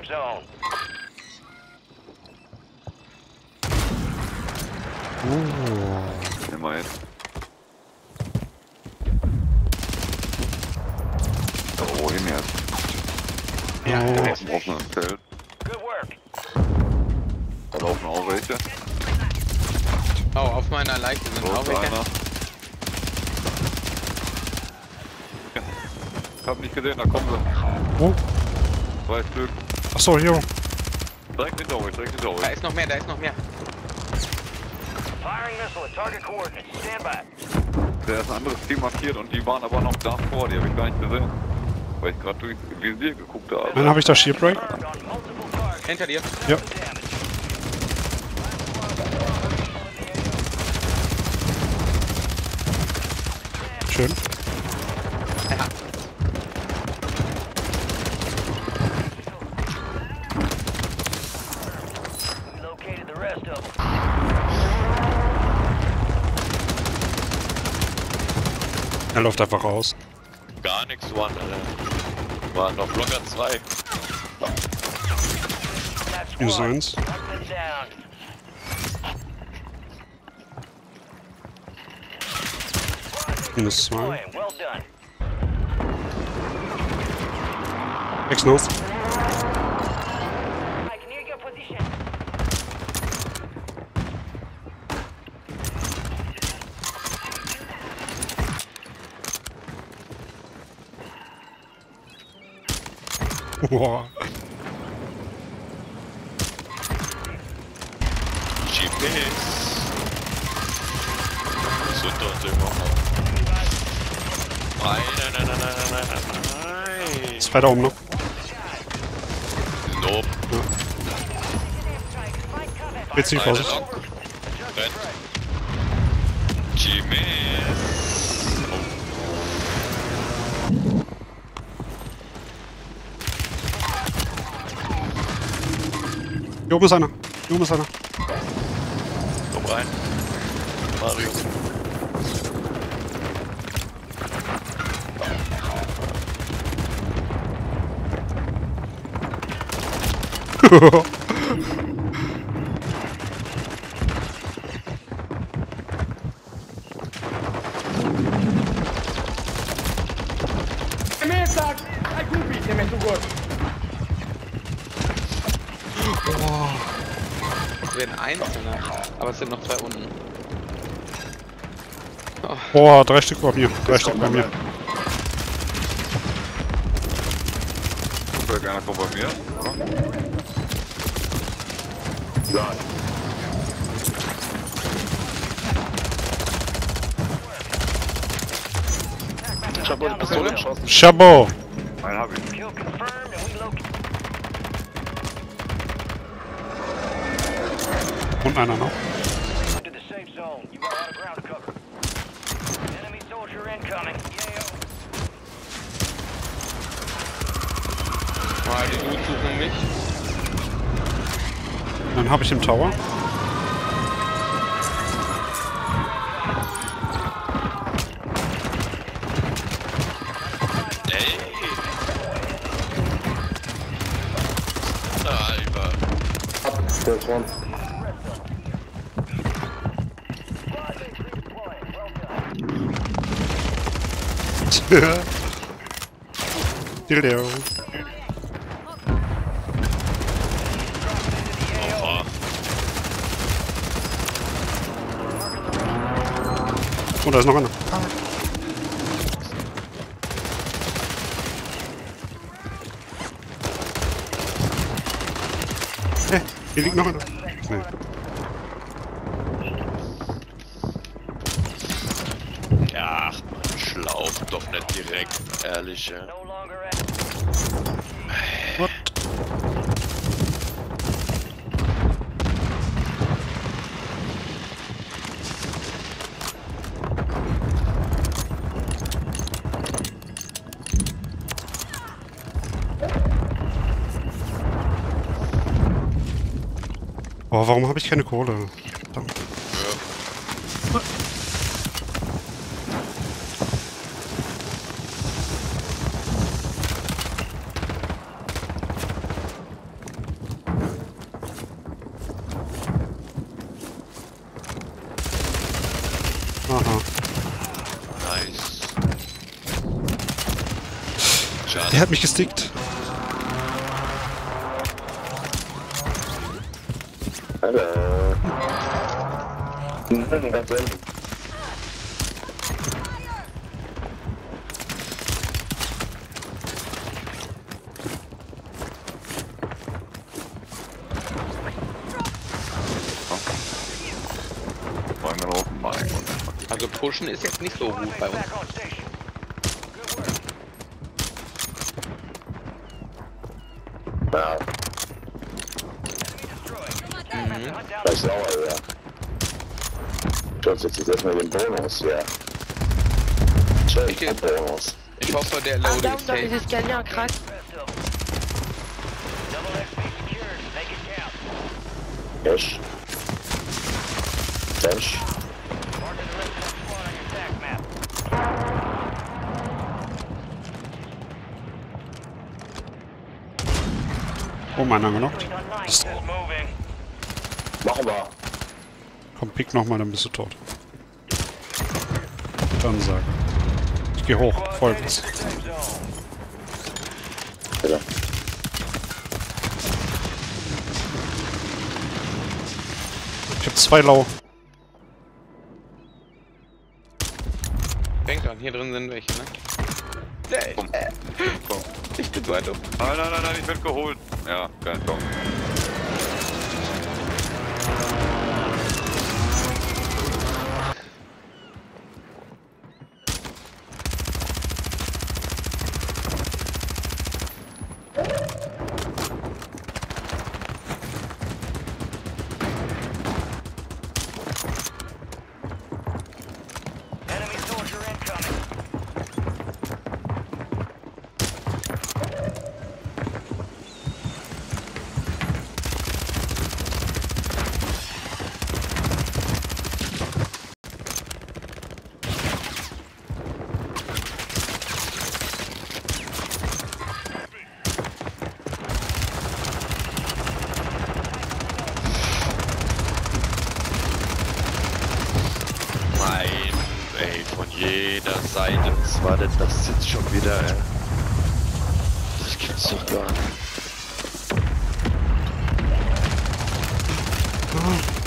safe zone. Oh. Immerhin. Aber wohin jetzt? Ja, Auf dem offenen Feld. Good work. Da laufen auch welche. Oh, auf meiner Leiche sind auch Dort welche. einer. Ich hab nicht gesehen, da kommen sie. Oh. Zwei Stück. Achso, hier. Direkt hinter euch, direkt hinter Da ist noch mehr, da ist noch mehr. Firing missile at target coordinates. Stand by. Der ist ein anderes Team markiert und die waren aber noch davor, die habe ich gar nicht gesehen. Weil ich gerade durch Visier geguckt habe. Dann habe ich da Shield Break. Confirmed on multiple targets. Hinter dir. Ja. Schön. Er läuft einfach raus. Gar nichts waren, Alter. Waren noch locker zwei. Minus eins. Minus zwei. Deploying. Well GPS. Ist irgendwo noch. Nein, nein, nein, nein, nein, nein, nein, nein. Zwei da oben noch. Nope. Jetzt nicht Eine Vorsicht. Rennt. GPS. Hier oben ist einer. Hier oben ist einer. Komm rein. Mario. Es werden Einzelne. Aber es sind noch zwei unten. Boah, drei Stück bei mir. Drei Stück bei mir. Vielleicht einer kommt bei mir. Ja. Ich hab eine Pistole geschossen. Chabot. Einen hab ich. Soldier incoming. Yayo. Oh, die Dudes suchen mich. Dann habe ich im Tower. Ey. Alter. Dildo. Oha. Oh, da ist noch einer. Hey, hier liegt noch einer. Nee. Ja, schlauch doch nicht direkt, ehrlich. Ja. What? Oh, warum habe ich keine Kohle? Verdammt. Aha. Nice. Der Schade. hat mich gestickt. Hallo. Ganz ehrlich. Wollen wir oben mal. Also pushen ist jetzt nicht so gut bei uns. Ja, down das ist sauer, ja. Schaut jetzt erstmal den Bonus, ja. Schön, Ich Bonus. Ich hoffe, der Load ist safe. es Scanner, krass. the rest Oh, meiner genockt. Moving. Machen wir. Komm, pick nochmal, dann bist du tot. Dann sage. Ich geh hoch, folgendes. Ich hab zwei Lau. Denk dran, hier drin sind welche, ne? Nee, Komm. Komm. ich bin so weit um. Nein, nein, nein, nein, ich werd geholt. Ja, geil, komm. Nein, ey, von jeder Seite. Was war denn das jetzt schon wieder, ey? Das gibt's doch gar nicht. Panzerknacker.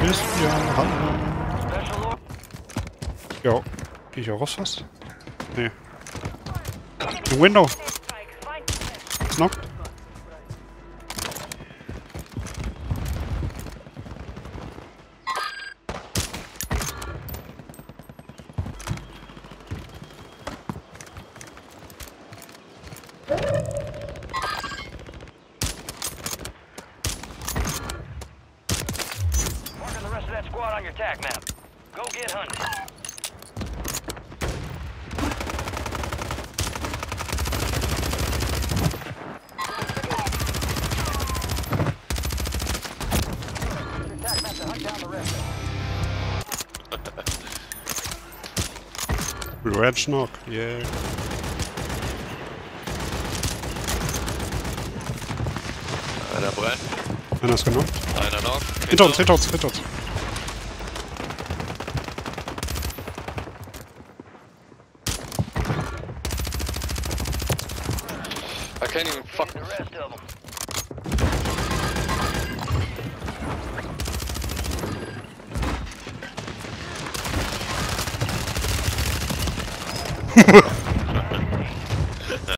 Bist ja. Hallo. Ja. Geh ich auch raus fast? Nee. The window. It's Red Schnock. Yeah. Einer brennt, Einer ist genockt. einer noch. Hinter uns, hinter uns, hinter uns. I can't even fuck.